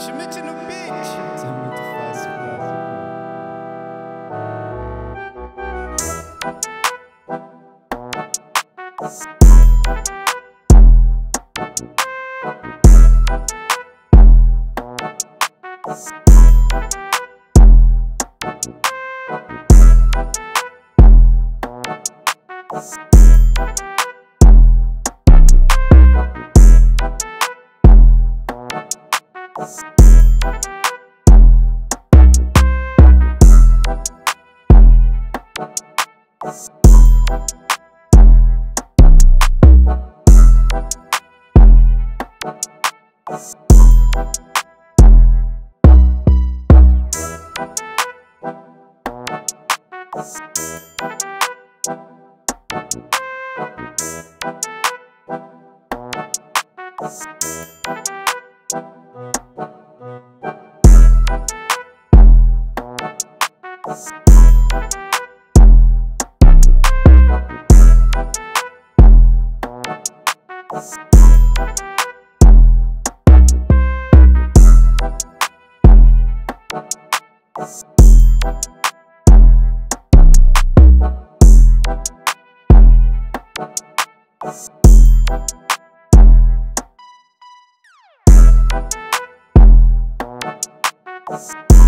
Schmidt no beat. Isso é muito fácil, cara. you you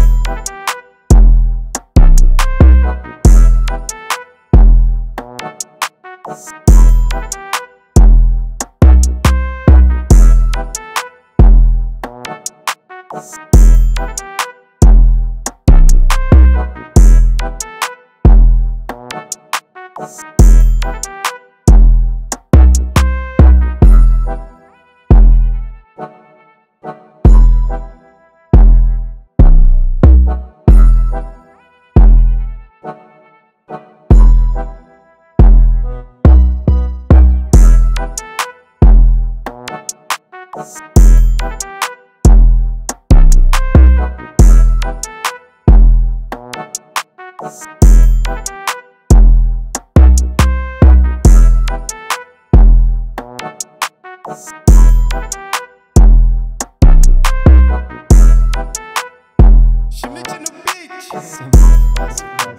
Schmidt no beat.